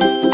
you